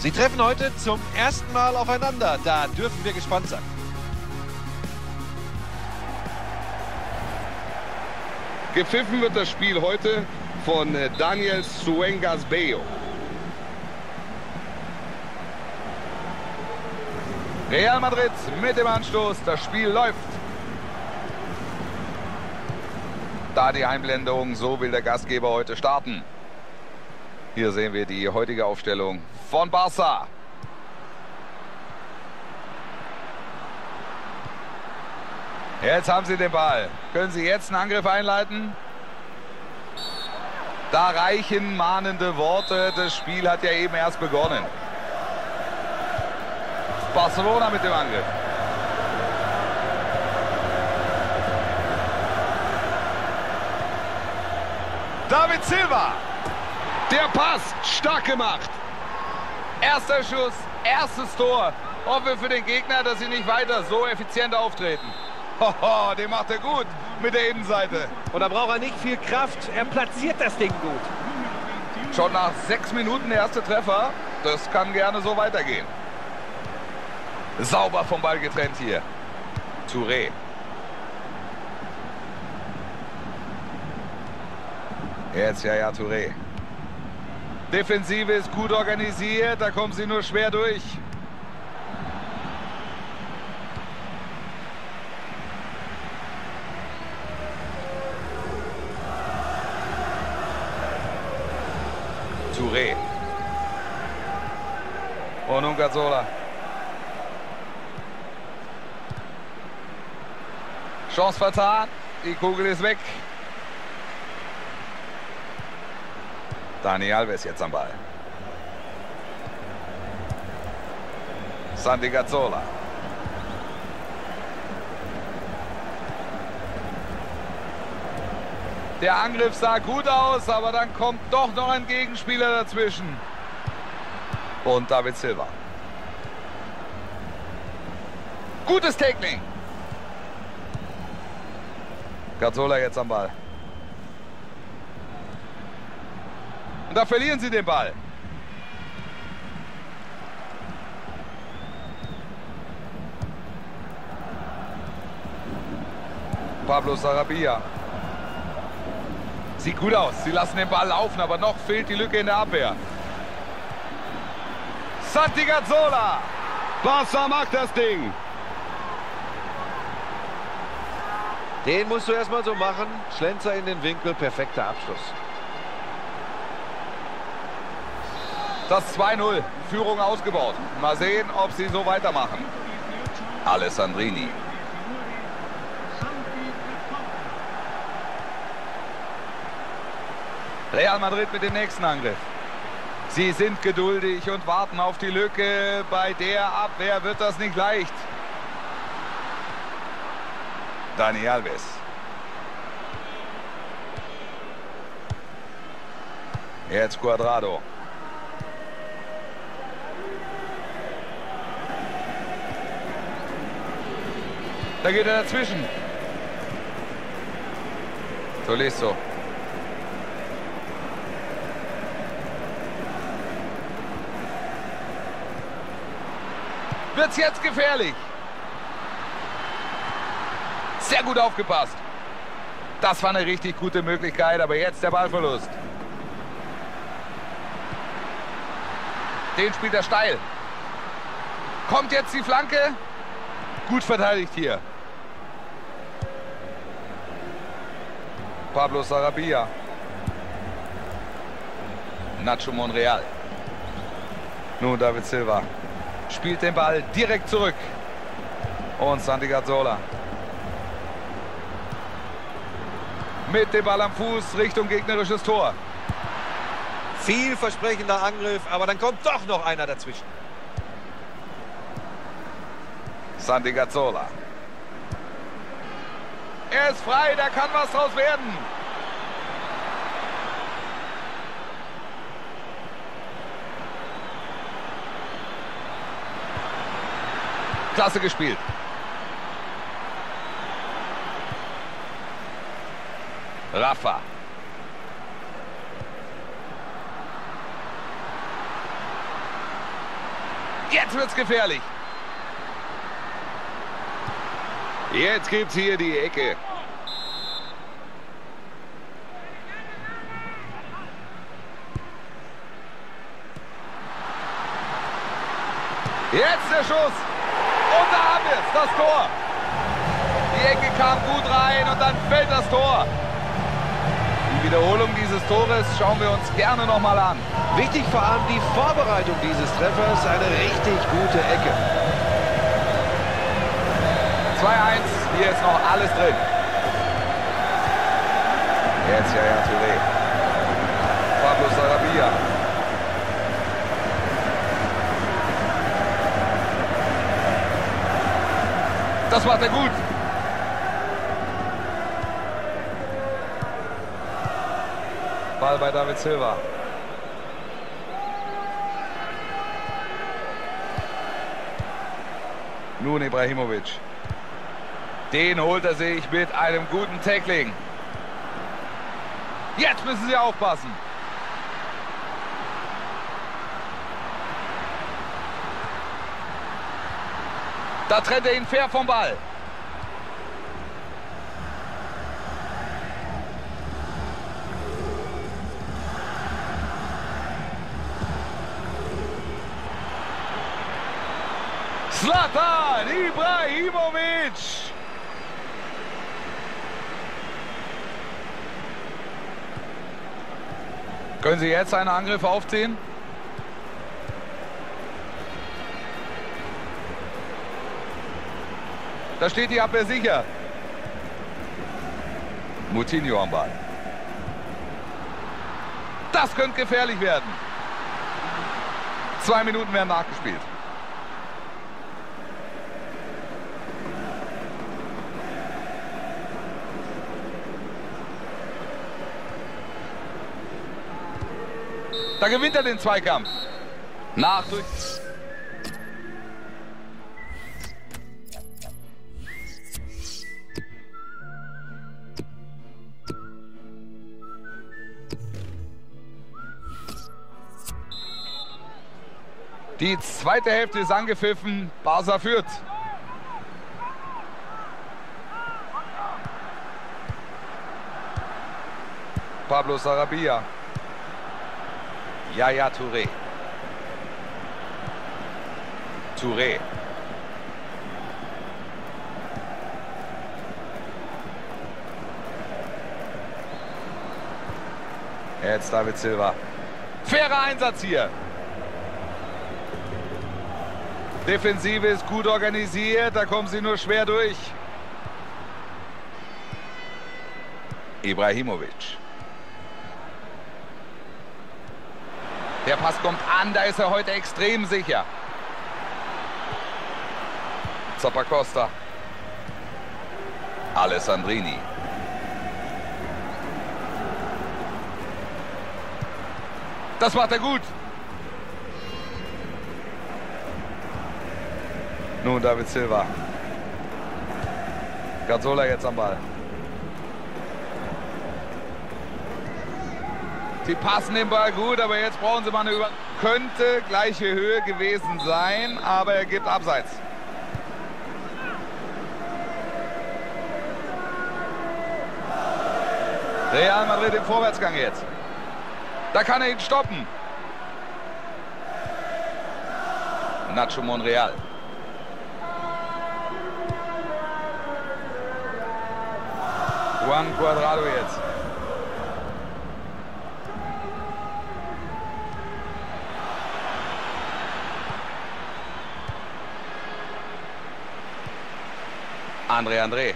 Sie treffen heute zum ersten Mal aufeinander. Da dürfen wir gespannt sein. Gepfiffen wird das Spiel heute von äh, Daniel Suengas Beo. Real Madrid mit dem Anstoß. Das Spiel läuft. Da die Einblendung, so will der Gastgeber heute starten. Hier sehen wir die heutige Aufstellung von Barca. Jetzt haben sie den Ball. Können sie jetzt einen Angriff einleiten? Da reichen mahnende Worte. Das Spiel hat ja eben erst begonnen. Barcelona mit dem Angriff. David Silva. Der Pass, stark gemacht. Erster Schuss, erstes Tor. Hoffe für den Gegner, dass sie nicht weiter so effizient auftreten. Hoho, den macht er gut mit der Innenseite. Und da braucht er nicht viel Kraft. Er platziert das Ding gut. Schon nach sechs Minuten der erste Treffer. Das kann gerne so weitergehen. Sauber vom Ball getrennt hier. Touré. Jetzt ja, ja, Touré. Defensive ist gut organisiert, da kommen sie nur schwer durch. Touré. Und nun Gazzola. Chance vertan. Die Kugel ist weg. Dani Alves jetzt am Ball. Santi Gazzola. Der Angriff sah gut aus, aber dann kommt doch noch ein Gegenspieler dazwischen. Und David Silva. Gutes Tackling. Gazzola jetzt am Ball. Und da verlieren sie den Ball. Pablo Sarabia. Sieht gut aus. Sie lassen den Ball laufen, aber noch fehlt die Lücke in der Abwehr. Santi Gazzola. Barca macht das Ding. Den musst du erstmal so machen. Schlenzer in den Winkel, perfekter Abschluss. Das 2-0. Führung ausgebaut. Mal sehen, ob sie so weitermachen. Alessandrini. Real Madrid mit dem nächsten Angriff. Sie sind geduldig und warten auf die Lücke. Bei der Abwehr wird das nicht leicht. Dani Alves. Jetzt Quadrado. Da geht er dazwischen. Tolisso. Wird's jetzt gefährlich? Sehr gut aufgepasst. Das war eine richtig gute Möglichkeit, aber jetzt der Ballverlust. Den spielt er steil. Kommt jetzt die Flanke. Gut verteidigt hier. Pablo Sarabia. Nacho Monreal. Nun David Silva. Spielt den Ball direkt zurück. Und Santi Gazzola. Mit dem Ball am Fuß Richtung gegnerisches Tor. Vielversprechender Angriff, aber dann kommt doch noch einer dazwischen. Santi Gazzola. Er ist frei, da kann was draus werden. Klasse gespielt. Rafa. Jetzt wird's gefährlich. Jetzt gibt's hier die Ecke. Jetzt der Schuss. Und da haben wir es, das Tor. Die Ecke kam gut rein und dann fällt das Tor. Die Wiederholung dieses Tores schauen wir uns gerne nochmal an. Wichtig vor allem die Vorbereitung dieses Treffers. Eine richtig gute Ecke. 2-1, hier ist noch alles drin. Jetzt ja, ja, Touré. Pablo Sarabia. Das macht er gut. Ball bei David Silva. Nun Ibrahimovic. Den holt er sich mit einem guten Tackling. Jetzt müssen sie aufpassen. Da trennt er ihn fair vom Ball. Zlatan Ibrahimovic. Können Sie jetzt einen Angriff aufziehen? Da steht die Abwehr sicher. Moutinho am Ball. Das könnte gefährlich werden. Zwei Minuten werden nachgespielt. Da gewinnt er den Zweikampf. Nach. Die zweite Hälfte ist angepfiffen. Barca führt. Pablo Sarabia. Yaya Touré. Touré. Jetzt David Silva. Fairer Einsatz hier. Defensive ist gut organisiert, da kommen sie nur schwer durch. Ibrahimovic. Der Pass kommt an, da ist er heute extrem sicher. Zappacosta. Alessandrini. Das macht er gut. Nun David Silva. Gazzola jetzt am Ball. Sie passen den Ball gut, aber jetzt brauchen sie mal eine Über... Könnte gleiche Höhe gewesen sein, aber er gibt Abseits. Real Madrid im Vorwärtsgang jetzt. Da kann er ihn stoppen. Nacho Monreal. Juan Cuadrado jetzt. André André.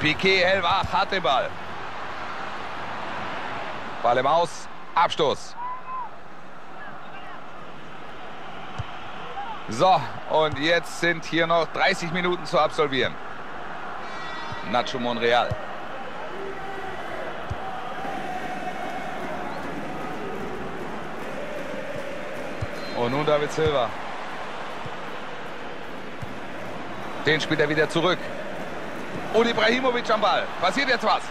Piquet Hellwach hat den Ball. Ball im Aus. Abstoß. So, und jetzt sind hier noch 30 Minuten zu absolvieren. Nacho Monreal. Und nun David Silva. Den spielt er wieder zurück. Und Ibrahimovic am Ball. Passiert jetzt was?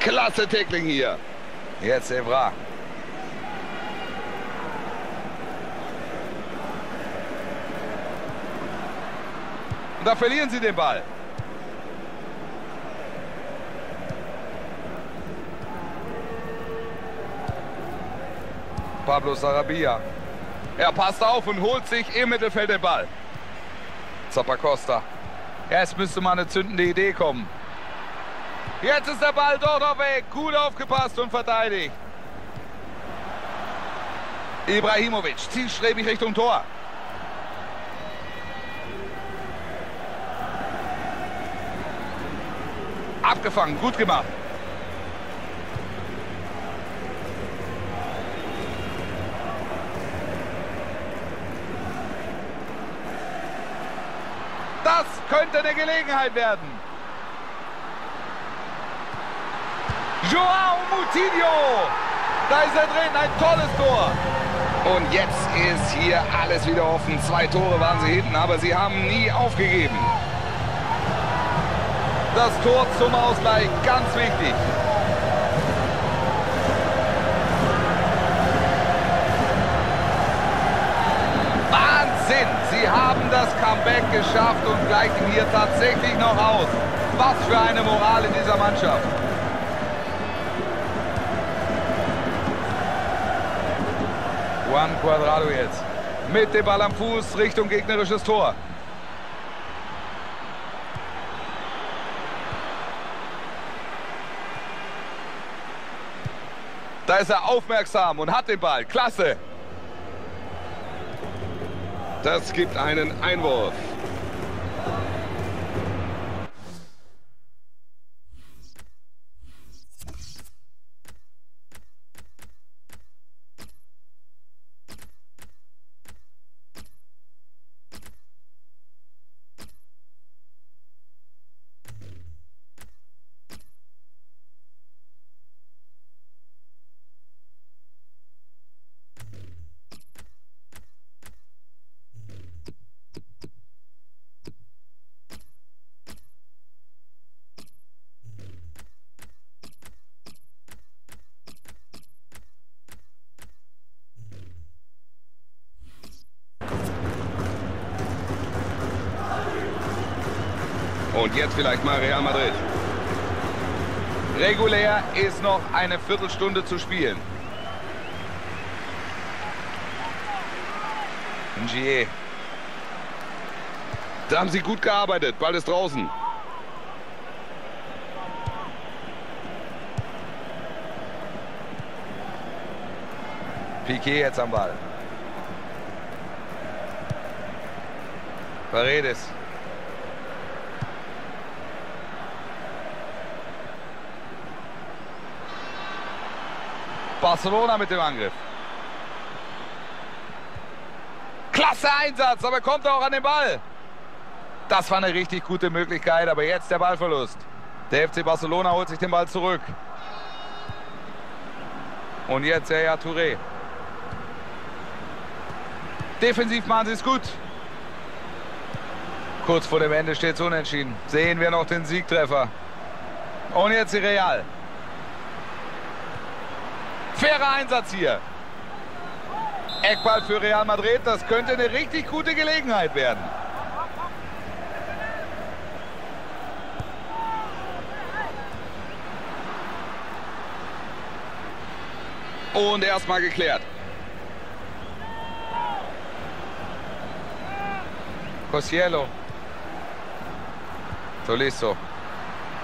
Klasse Tackling hier. Jetzt Evra. Und da verlieren sie den Ball. Pablo Sarabia. Er passt auf und holt sich im Mittelfeld den Ball. Zappacosta. Jetzt müsste mal eine zündende Idee kommen. Jetzt ist der Ball dort auf weg. Gut aufgepasst und verteidigt. Ibrahimovic, zielstrebig Richtung Tor. Abgefangen, gut gemacht. Das könnte eine Gelegenheit werden. Joao Moutinho. Da ist er drin, ein tolles Tor. Und jetzt ist hier alles wieder offen. Zwei Tore waren sie hinten, aber sie haben nie aufgegeben. Das Tor zum Ausgleich, ganz wichtig. Wahnsinn! Sie haben das Comeback geschafft und gleichen hier tatsächlich noch aus. Was für eine Moral in dieser Mannschaft. Juan Cuadrado jetzt. Mit dem Ball am Fuß Richtung gegnerisches Tor. Da ist er aufmerksam und hat den Ball. Klasse. Das gibt einen Einwurf. Und jetzt vielleicht mal Real Madrid. Regulär ist noch eine Viertelstunde zu spielen. Ngier. Da haben sie gut gearbeitet. Ball ist draußen. Piquet jetzt am Ball. Paredes. Barcelona mit dem Angriff. Klasse Einsatz, aber kommt auch an den Ball. Das war eine richtig gute Möglichkeit, aber jetzt der Ballverlust. Der FC Barcelona holt sich den Ball zurück. Und jetzt ja Touré. Defensiv machen sie es gut. Kurz vor dem Ende steht es unentschieden. Sehen wir noch den Siegtreffer. Und jetzt die Real. Fairer Einsatz hier. Eckball für Real Madrid. Das könnte eine richtig gute Gelegenheit werden. Und erstmal geklärt. Cosiello. Tolisso.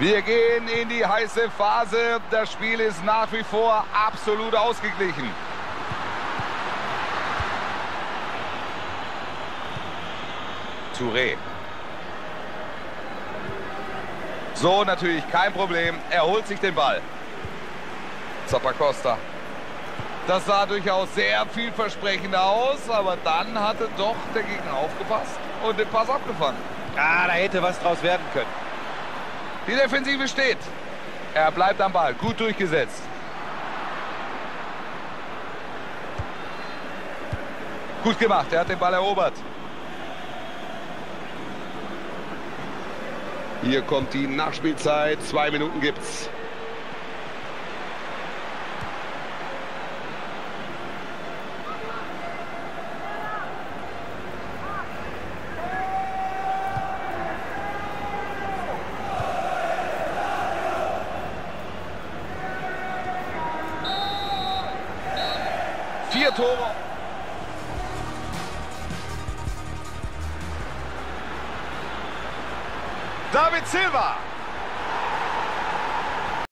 Wir gehen in die heiße Phase. Das Spiel ist nach wie vor absolut ausgeglichen. Touré. So, natürlich kein Problem. Er holt sich den Ball. Zappacosta. Das sah durchaus sehr vielversprechender aus, aber dann hatte doch der Gegner aufgepasst und den Pass abgefangen. Ah, da hätte was draus werden können. Die Defensive steht. Er bleibt am Ball. Gut durchgesetzt. Gut gemacht. Er hat den Ball erobert. Hier kommt die Nachspielzeit. Zwei Minuten gibt's. シアトダービッド・シルバー